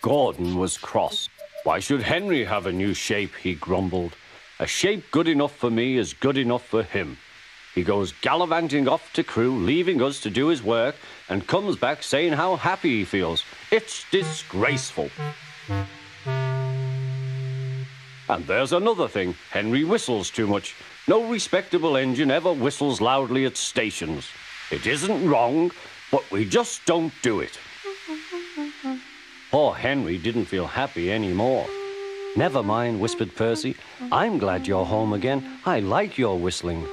Gordon was cross. Why should Henry have a new shape, he grumbled. A shape good enough for me is good enough for him. He goes gallivanting off to Crewe, leaving us to do his work, and comes back saying how happy he feels. It's disgraceful. And there's another thing. Henry whistles too much. No respectable engine ever whistles loudly at stations. It isn't wrong, but we just don't do it. Poor Henry didn't feel happy anymore. Never mind, whispered Percy. I'm glad you're home again. I like your whistling.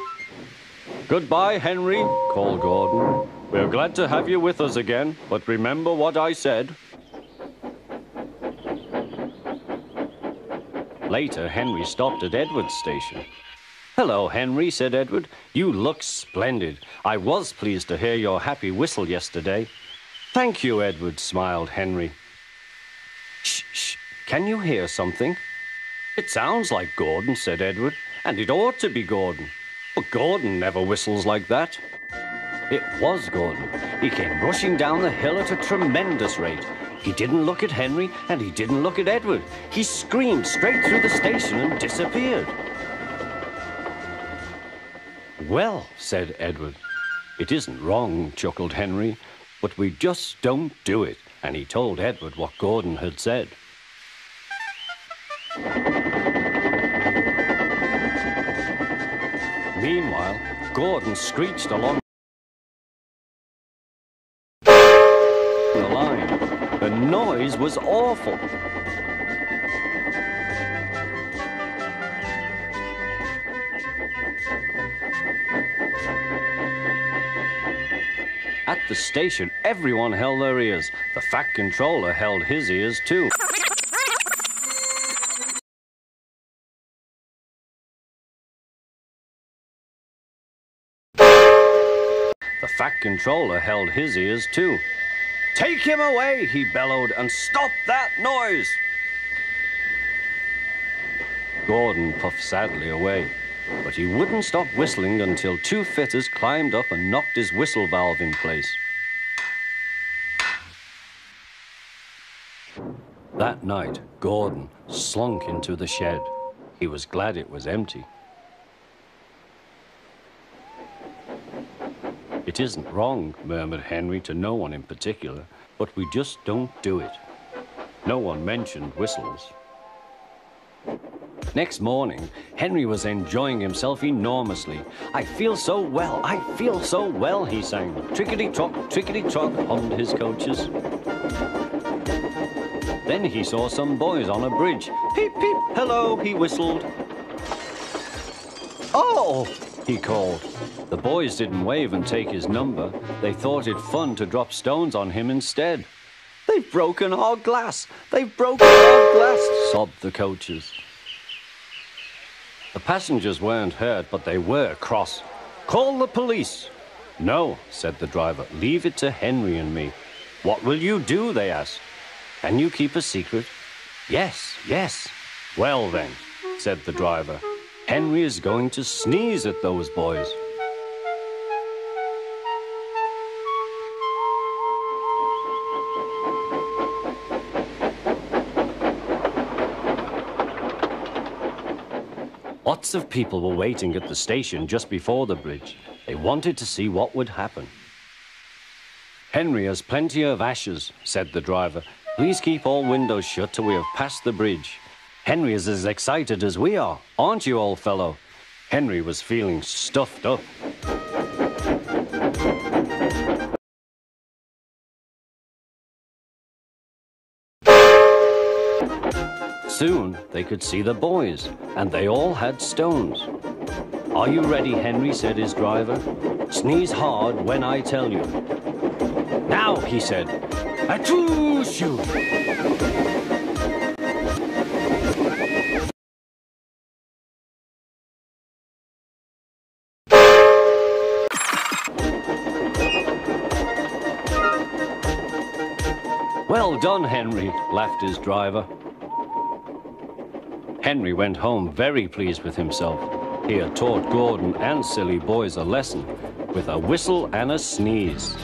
Goodbye, Henry, called Gordon. We're glad to have you with us again, but remember what I said. Later, Henry stopped at Edward's station. Hello, Henry, said Edward. You look splendid. I was pleased to hear your happy whistle yesterday. Thank you, Edward, smiled Henry. Shh, shh. Can you hear something? It sounds like Gordon, said Edward, and it ought to be Gordon. But Gordon never whistles like that. It was Gordon. He came rushing down the hill at a tremendous rate. He didn't look at Henry and he didn't look at Edward. He screamed straight through the station and disappeared. Well, said Edward. It isn't wrong, chuckled Henry, but we just don't do it. And he told Edward what Gordon had said. Meanwhile, Gordon screeched along the line. The noise was awful. At the station, everyone held their ears. The Fat Controller held his ears too. The Fat Controller held his ears too. Take him away, he bellowed, and stop that noise! Gordon puffed sadly away, but he wouldn't stop whistling until two fitters climbed up and knocked his whistle valve in place. That night, Gordon slunk into the shed. He was glad it was empty. It isn't wrong, murmured Henry to no one in particular, but we just don't do it. No one mentioned whistles. Next morning, Henry was enjoying himself enormously. I feel so well, I feel so well, he sang. Trickety-trock, trickety-trock, hummed his coaches. Then he saw some boys on a bridge. Peep, peep, hello, he whistled. Oh, he called. The boys didn't wave and take his number. They thought it fun to drop stones on him instead. They've broken our glass! They've broken our glass! sobbed the coaches. The passengers weren't hurt, but they were cross. Call the police! No, said the driver. Leave it to Henry and me. What will you do? They asked. Can you keep a secret? Yes, yes. Well then, said the driver. Henry is going to sneeze at those boys. Lots of people were waiting at the station just before the bridge. They wanted to see what would happen. Henry has plenty of ashes, said the driver. Please keep all windows shut till we have passed the bridge. Henry is as excited as we are, aren't you, old fellow? Henry was feeling stuffed up. Soon they could see the boys, and they all had stones. Are you ready, Henry? said his driver. Sneeze hard when I tell you. Now, he said. Achoo! Well done, Henry, laughed his driver. Henry went home very pleased with himself. He had taught Gordon and silly boys a lesson with a whistle and a sneeze.